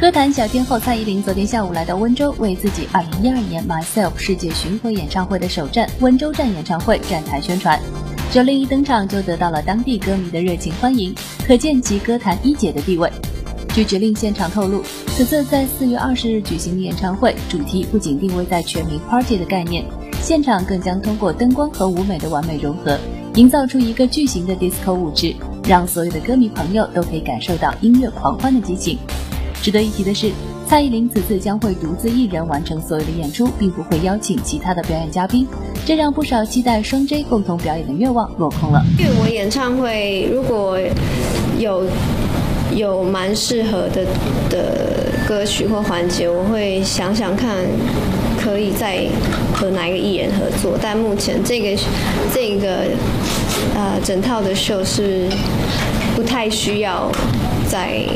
歌坛小天后蔡依林昨天下午来到温州，为自己2012年 Myself 世界巡回演唱会的首站温州站演唱会站台宣传。九零一登场就得到了当地歌迷的热情欢迎，可见其歌坛一姐的地位。据指令现场透露，此次在四月二十日举行的演唱会主题不仅定位在全民 Party 的概念，现场更将通过灯光和舞美的完美融合，营造出一个巨型的 disco 舞池，让所有的歌迷朋友都可以感受到音乐狂欢的激情。值得一提的是，蔡依林此次将会独自一人完成所有的演出，并不会邀请其他的表演嘉宾，这让不少期待双 J 共同表演的愿望落空了。因为我演唱会如果有有蛮适合的的歌曲或环节，我会想想看可以再和哪一个艺人合作。但目前这个这个呃整套的秀是不太需要再。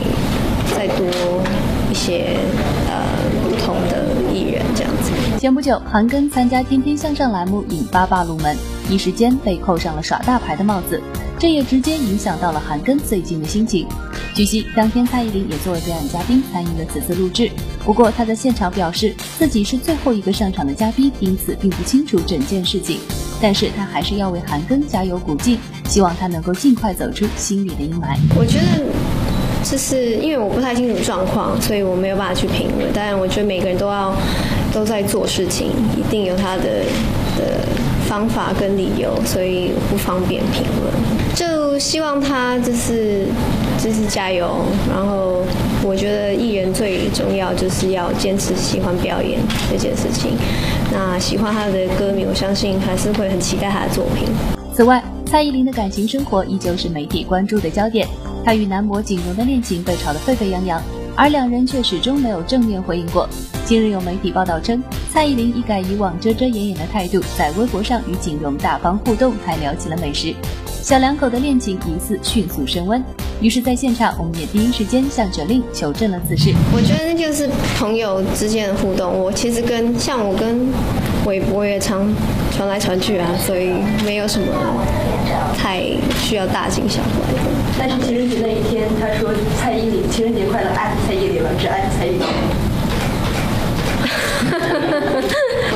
再多一些呃不同的艺人这样子。前不久，韩庚参加《天天向上》栏目引发霸路门，一时间被扣上了耍大牌的帽子，这也直接影响到了韩庚最近的心情。据悉，当天蔡依林也作为表演嘉宾参与了此次录制，不过她在现场表示自己是最后一个上场的嘉宾，因此并不清楚整件事情。但是她还是要为韩庚加油鼓劲，希望他能够尽快走出心里的阴霾。我觉得。就是因为我不太清楚状况，所以我没有办法去评论。当然，我觉得每个人都要都在做事情，一定有他的的方法跟理由，所以不方便评论。就希望他就是就是加油。然后，我觉得艺人最重要就是要坚持喜欢表演这件事情。那喜欢他的歌迷，我相信还是会很期待他的作品。此外，蔡依林的感情生活依旧是媒体关注的焦点。她与男模景荣的恋情被炒得沸沸扬扬，而两人却始终没有正面回应过。近日有媒体报道称，蔡依林一改以往遮遮掩掩的态度，在微博上与景荣大方互动，还聊起了美食。小两口的恋情疑似迅速升温。于是，在现场，我们也第一时间向哲令求证了此事。我觉得那就是朋友之间的互动。我其实跟像我跟微博也常传来传去啊，所以没有什么太需要大惊小怪。但是情人节那一天，他说蔡依林情人节快乐，爱蔡依林了，只爱蔡依林。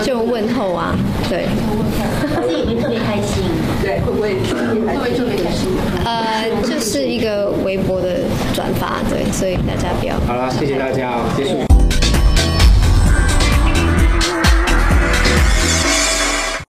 就问候啊，对。他自己会特别开心，对，会不会特别特别开心？呃，就是一个微博的转发，对，所以大家不要。好了，谢谢大家，结束。